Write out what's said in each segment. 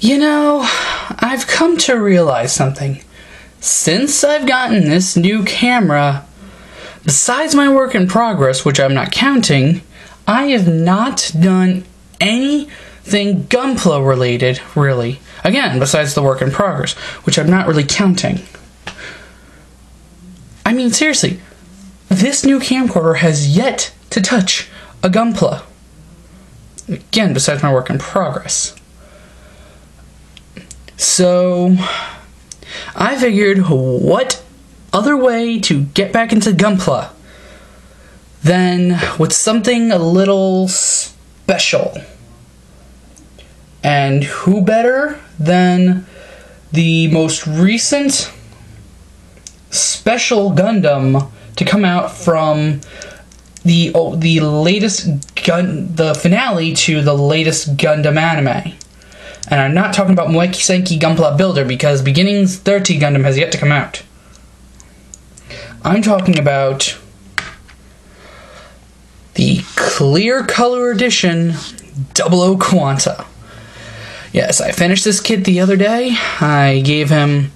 You know, I've come to realize something. Since I've gotten this new camera, besides my work in progress, which I'm not counting, I have not done anything Gunpla related, really. Again, besides the work in progress, which I'm not really counting. I mean, seriously, this new camcorder has yet to touch a Gunpla. Again, besides my work in progress. So, I figured what other way to get back into Gunpla than with something a little special. And who better than the most recent special Gundam to come out from the oh, the latest gun the finale to the latest Gundam anime. And I'm not talking about Moeki Senki Gunpla Builder because Beginnings 30 Gundam has yet to come out. I'm talking about the clear color edition Double O Quanta. Yes, I finished this kit the other day. I gave him.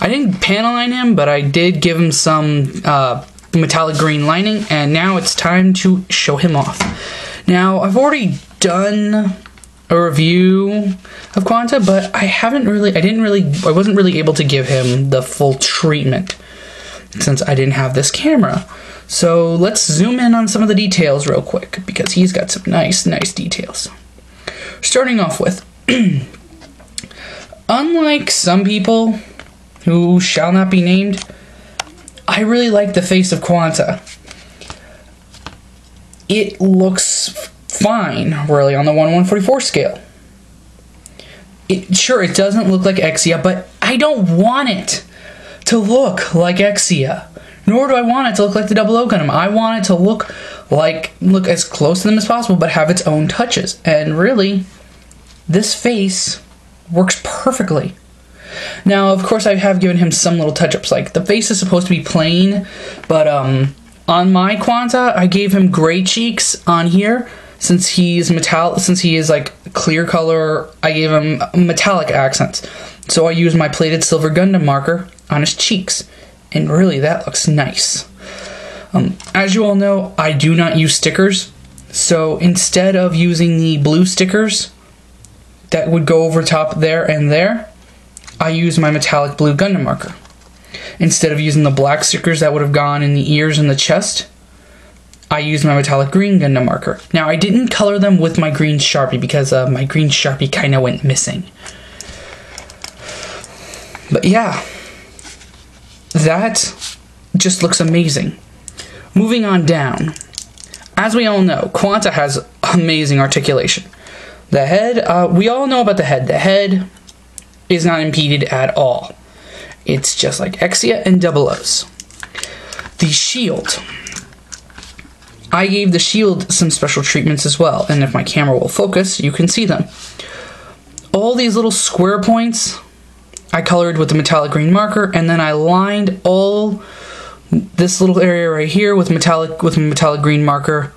I didn't panel line him, but I did give him some uh, metallic green lining, and now it's time to show him off. Now, I've already done a review of Quanta, but I haven't really, I didn't really, I wasn't really able to give him the full treatment since I didn't have this camera. So let's zoom in on some of the details real quick because he's got some nice, nice details. Starting off with, unlike some people who shall not be named, I really like the face of Quanta. It looks fine, really, on the 1 144 scale. It, sure, it doesn't look like Exia, but I don't want it to look like Exia. Nor do I want it to look like the Double O Gundam. I want it to look like look as close to them as possible, but have its own touches. And really, this face works perfectly. Now, of course, I have given him some little touch-ups. Like the face is supposed to be plain, but um, on my Quanta, I gave him gray cheeks on here since he's metal since he is like clear color i gave him metallic accents. So i used my plated silver gundam marker on his cheeks and really that looks nice. Um, as you all know i do not use stickers so instead of using the blue stickers that would go over top there and there i use my metallic blue gundam marker. Instead of using the black stickers that would have gone in the ears and the chest I used my metallic green Gundam marker. Now, I didn't color them with my green Sharpie because uh, my green Sharpie kind of went missing. But yeah, that just looks amazing. Moving on down. As we all know, Quanta has amazing articulation. The head, uh, we all know about the head. The head is not impeded at all. It's just like Exia and Double O's. The shield I gave the shield some special treatments as well, and if my camera will focus, you can see them. All these little square points I colored with the metallic green marker, and then I lined all this little area right here with metallic with metallic green marker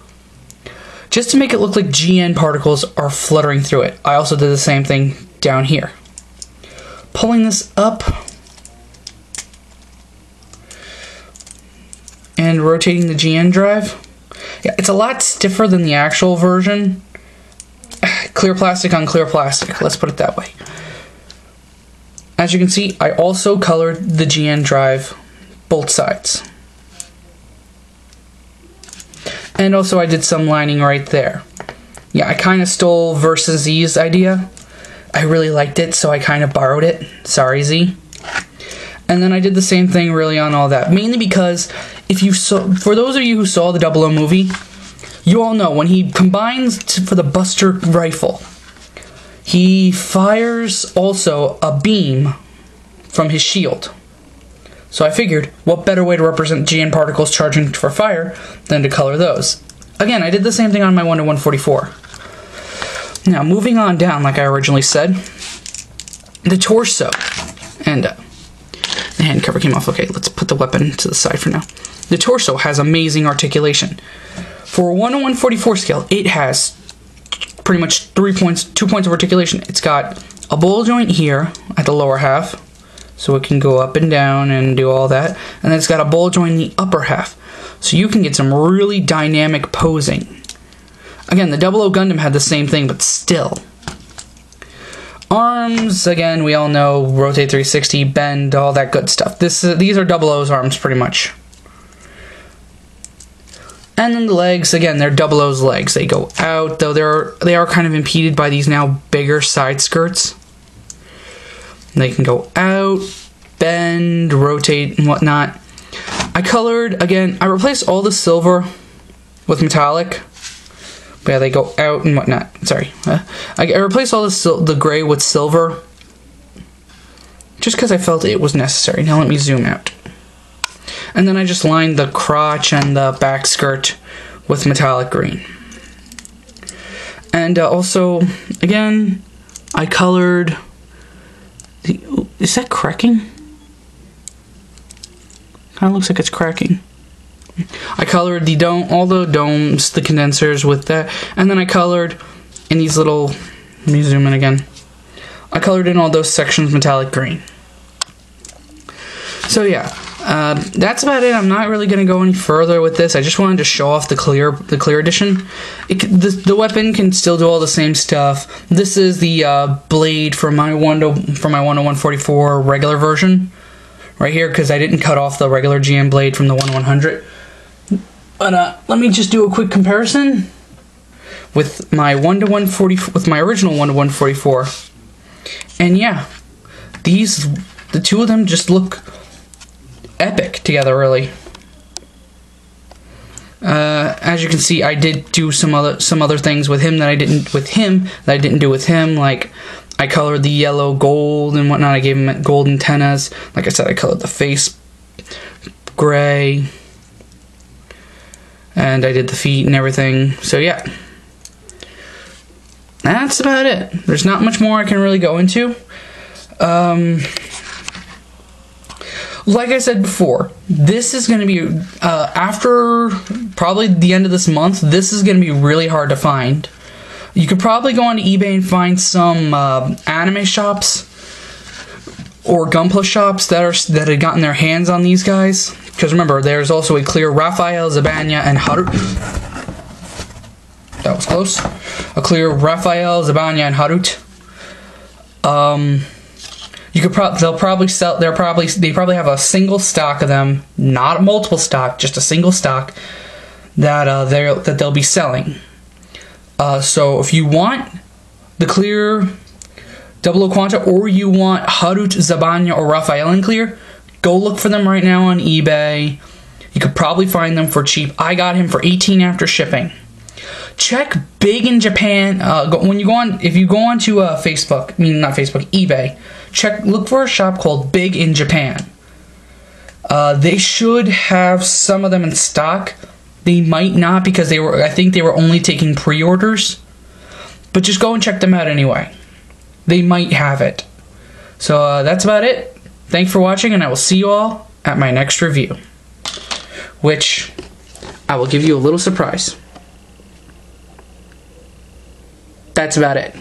just to make it look like GN particles are fluttering through it. I also did the same thing down here. Pulling this up and rotating the GN drive yeah, it's a lot stiffer than the actual version. clear plastic on clear plastic, let's put it that way. As you can see, I also colored the GN drive both sides. And also I did some lining right there. Yeah, I kind of stole Versus Z's idea. I really liked it, so I kind of borrowed it. Sorry, Z. And then I did the same thing really on all that. Mainly because if you saw, for those of you who saw the Double O movie, you all know when he combines to, for the Buster rifle, he fires also a beam from his shield. So I figured, what better way to represent GN particles charging for fire than to color those? Again, I did the same thing on my 1 to 144. Now, moving on down, like I originally said, the torso. And uh, the hand cover came off. Okay, let's put the weapon to the side for now. The torso has amazing articulation. For a 1 144 scale, it has pretty much three points, two points of articulation. It's got a ball joint here at the lower half, so it can go up and down and do all that. And then it's got a ball joint in the upper half, so you can get some really dynamic posing. Again, the Double O Gundam had the same thing, but still. Arms, again, we all know rotate 360, bend, all that good stuff. This uh, these are Double O's arms pretty much. And then the legs, again, they're Double O's legs. They go out, though they're they are kind of impeded by these now bigger side skirts. They can go out, bend, rotate, and whatnot. I colored again. I replaced all the silver with metallic. Yeah, they go out and whatnot. Sorry, uh, I, I replaced all the sil- the gray with silver, just because I felt it was necessary. Now let me zoom out. And then I just lined the crotch and the back skirt with metallic green. And uh, also, again, I colored. The, is that cracking? Kind of looks like it's cracking. Colored the dome, all the domes, the condensers with that, and then I colored in these little. Let me zoom in again. I colored in all those sections metallic green. So yeah, uh, that's about it. I'm not really going to go any further with this. I just wanted to show off the clear the clear edition. It, the, the weapon can still do all the same stuff. This is the uh, blade for my one to for my one to one forty four regular version, right here because I didn't cut off the regular GN blade from the one one hundred. But uh, let me just do a quick comparison with my one to one forty with my original one to one forty four, and yeah, these the two of them just look epic together, really. Uh, as you can see, I did do some other some other things with him that I didn't with him that I didn't do with him. Like I colored the yellow gold and whatnot. I gave him gold antennas. Like I said, I colored the face gray, and I did the feet and everything. So yeah, that's about it. There's not much more I can really go into. Um, like I said before, this is going to be uh, after probably the end of this month. This is going to be really hard to find. You could probably go on eBay and find some uh, anime shops or Gunpla shops that are that had gotten their hands on these guys. Because remember, there's also a clear Raphael, Zabanya and Haru. That was close. A clear Raphael, Zabanya and Harut. Um, you could probably they'll probably sell. They're probably they probably have a single stock of them, not multiple stock, just a single stock that uh, they that they'll be selling. Uh, so if you want the clear Double O Quanta, or you want Harut, Zabanya or Raphael in clear, go look for them right now on eBay. You could probably find them for cheap. I got him for 18 after shipping. Check Big in Japan. Uh, go, when you go on, if you go on to uh, Facebook, I mean not Facebook, eBay. Check, look for a shop called Big in Japan. Uh, they should have some of them in stock. They might not because they were. I think they were only taking pre-orders. But just go and check them out anyway. They might have it. So uh, that's about it. Thanks for watching, and I will see you all at my next review, which I will give you a little surprise. That's about it.